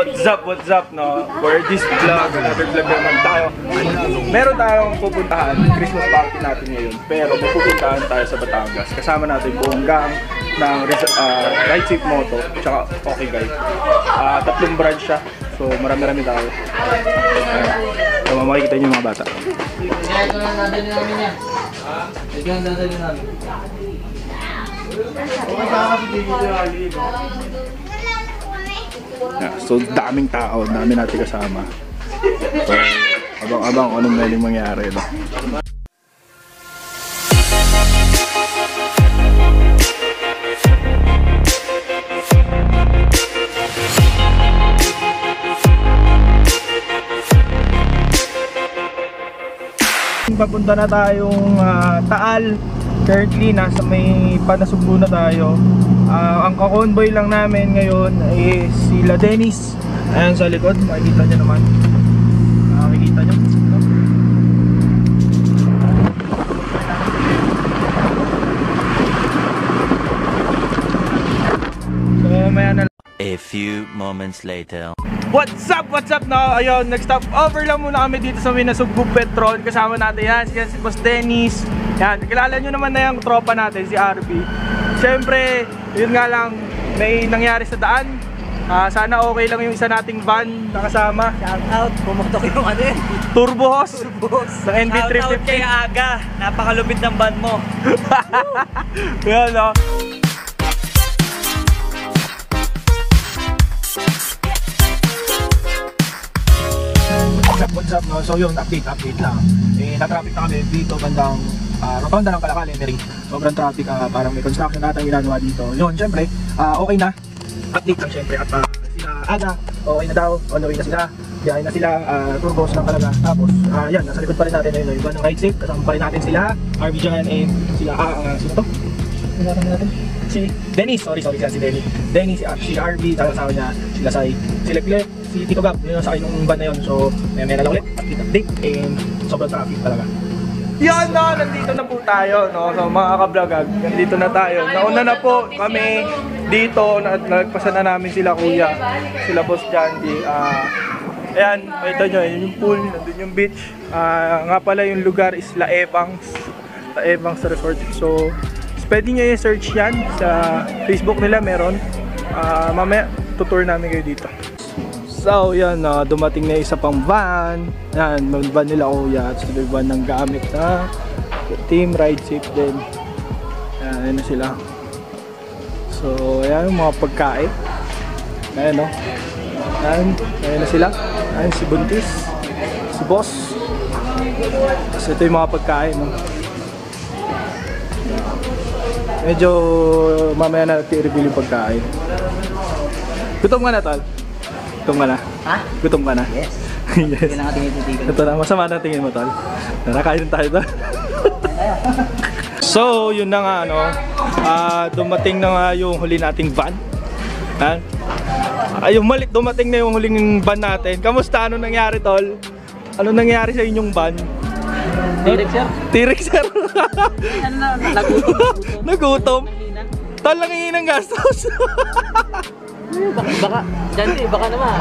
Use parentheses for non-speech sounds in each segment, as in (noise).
What's up, what's up, no? For this vlog, another vlog naman tayo. Meron tayong pupuntahan, Christmas party natin ngayon. Pero pupuntahan tayo sa Batangas. Kasama natin buong gang ng uh, Ride Safe Moto, tsaka Okay Guide. Ah, tatlong branch siya. So marami-rami tayo. Ayan. So makikita niyo yung mga bata. Ito lang dadali namin yan. Ito lang dadali namin. Yeah, so daming tao, dami natin kasama. So, abang-abang anong pwedeng mangyari. No? Papunta na tayong ah, Taal. Currently, nasa may Panasubo na tayo. Ah, ang kakonvoy lang namin ngayon is sila Dennis. Ayan sa likod, makikita nyo naman. Makikita nyo. no? So, A few moments later. What's up? What's up na? Ayun, nag-stop over lang muna kami dito sa Minasugbog Petron. Kasama natin yan, si, si Boss Dennis. Yan, kilala nyo naman na yung tropa natin, si RB. Siyempre, yun nga lang, may nangyari sa daan. Ah, sana okay lang yung isa nating van na kasama. Shout out, pumutok yung ano eh. Turbo Host. Sa NB350. Aga, napakalupit ng band mo. (laughs) Yan, no? What's up, what's up, no? So yun, update, update lang. Eh, na-traffic na kami dito bandang ah, rotonda ng Kalakal, Emery. Sobrang traffic, ah, parang may construction natin ginagawa dito. Yun, syempre, ah, okay na. Update lang syempre. At ah, sila Aga, okay na daw, on the way na sila. Biyahe na sila, uh, turbos lang talaga. Tapos, ah, yan, nasa likod pa rin natin ayun, yung iba ng ride safe. Kasama pa rin natin sila, RV Jan and sila, ah, ah, sino to? Sino natin? Si Dennis, sorry, sorry, si Dennis. Dennis, si, si RV, tapos kasama niya, sila Sai. Si Leclerc, si Tito Gab, yun yung sa akin ng van na yun. So, may na lang ulit, update, update, and sobrang traffic talaga. Yan no, nandito na po tayo, no? So mga kablagag, nandito na tayo. Nauna na po kami dito, na, nagpasa na namin sila kuya, sila boss Jandy. Ah, ayan, makita nyo, yun yung pool, nandun yung beach. Ah, nga pala yung lugar is La Ebangs, La Ebangs Resort. So, pwede nyo i-search yan sa Facebook nila, meron. Ah, mamaya, tutour namin kayo dito. So, yan, ah, dumating na isa pang van. Yan, van nila kuya. At sila van ng gamit na team ride safe din. Yan, na sila. So, yan yung mga pagkain. Ayan, no? Yan, ayan na sila. Ayan, si Buntis. Si Boss. Tapos ito yung mga pagkain, no? Medyo mamaya na i-reveal yung pagkain. Gutom ka na, Tal? Gutom ka na? Ha? Gutom ka na? Yes. (laughs) yes. Yan ang ating ititigan. Ito na, masama na tingin mo, Tol. Nakakain tayo to. (laughs) so, yun na nga, ano, ah, dumating na nga yung huli nating van. Ha? Ay, yung malit, dumating na yung huling van natin. Kamusta? Ano nangyari, Tol? Ano nangyari sa inyong van? Direct sir. T-Rex, sir. Ano na, nagutom. (laughs) Nagutom. Tol, nangingi ng gastos. Baka, baka, dyan eh, baka naman.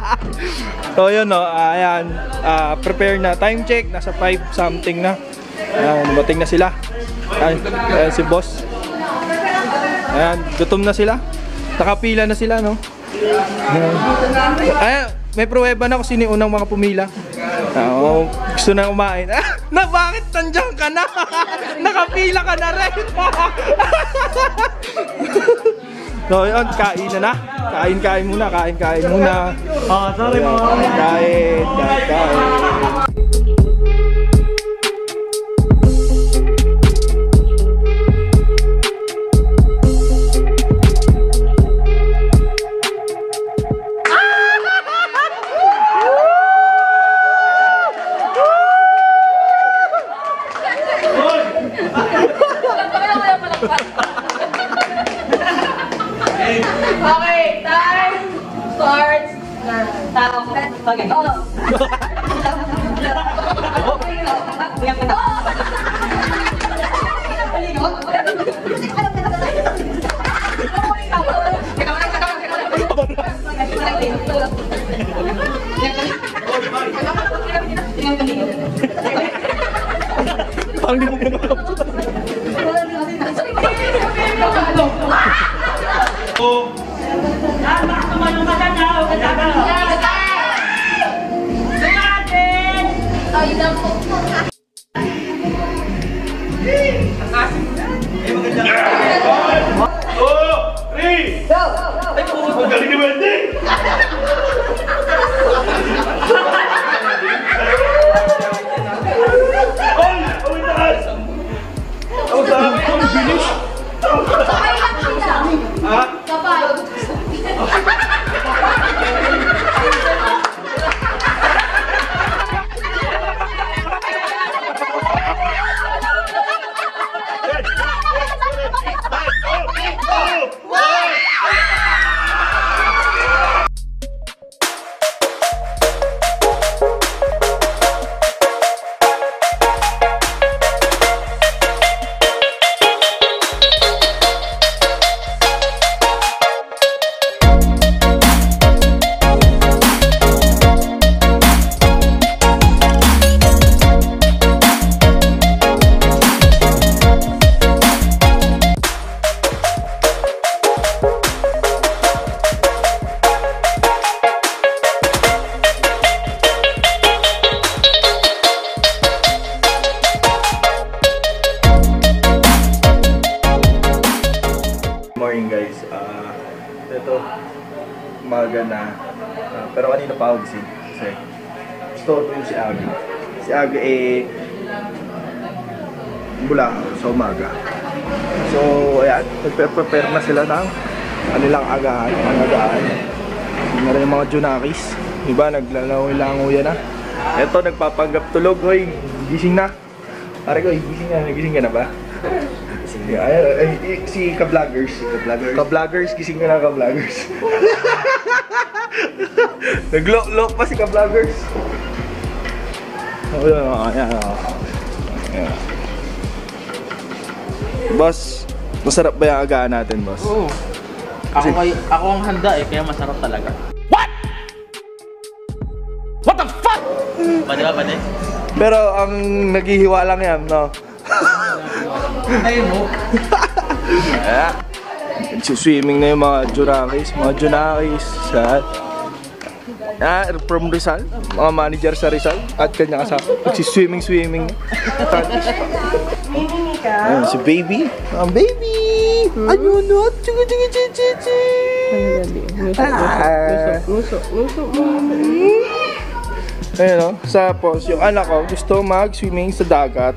(laughs) so yun no, ah, ayan, ah, prepare na. Time check, nasa 5 something na. Ayan, dumating na sila. Ayan, ayan si boss. Ayan, gutom na sila. Nakapila na sila, no? Ayan, may pruweba na kung sino yung unang mga pumila. Ah, Oo, gusto na kumain. Ah, (laughs) na bakit nandiyan ka na? (laughs) Nakapila ka na rin. So yun, kain na na. Kain, kain muna, kain, kain muna. Oh, sorry mo. Kain, kain, kain. Tao ko. Okay. Oh. Parang di Sabay umaga na. Ah, pero kanina pa ako gising. Kasi store yung si Aga. Si Aga eh mula sa umaga. So, ayan, nagpe-prepare na sila ng kanilang agahan, agahan. Yun na rin yung mga Junakis. Diba, naglalaway-lango yan na. Ito, nagpapanggap tulog. Hoy, gising na. Pare ko, gising na. Nagising ka na ba? Sige, ay, ay, ay, si ka-vloggers, si ka-vloggers. Ka-vloggers, gising ka na ka-vloggers. (laughs) Nag-lock pa si ka-vloggers. Oh, yan, oh. Yan. Boss, masarap ba yung agahan natin, boss? Oo. Ako, kay, ako ang handa eh, kaya masarap talaga. What? What the fuck? Pwede ba, pwede? Pero ang naghihiwa lang yan, no? (laughs) Ayun (laughs) mo. Yeah. Swimming na yung mga Junakis, mga Junakis sa Ah, from Rizal, mga manager sa Rizal at kanya kasama. Nagsiswimming, swimming. Ayan, si baby. Ang baby! Ayun, no? Chugu, chugu, chugu, chugu. Ah. Ayun, no? Tapos, yung anak ko gusto mag-swimming sa dagat.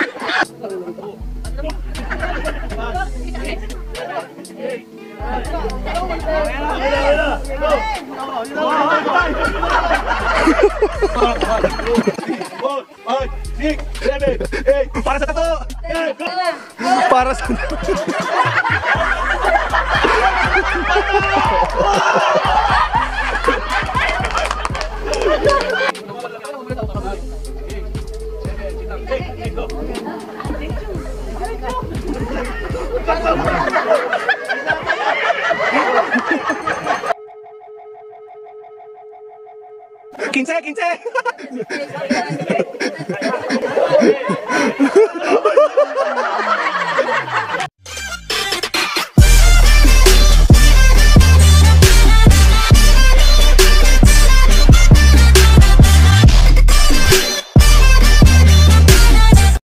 Para sa! Para sa... Quinte, quinte.